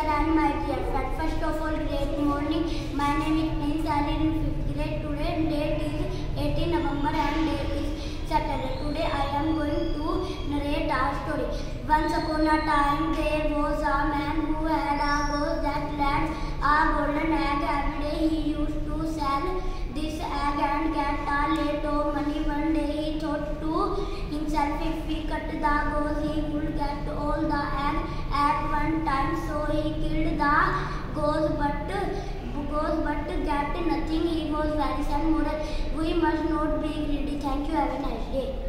teacher and my dear friend. First of all, great morning. My name is Prince Ali in fifth grade. Today date is 18 November and date is Saturday. Today I am going to narrate our story. Once upon a time there was a man who had a ghost that laid a golden egg every day. He used to sell this egg and get a little money. One day he thought to himself if he cut the ghost he would time. So he killed the ghost but ghost but get nothing. He was very sad. Moral, we must not be greedy. Thank you. Have a nice day.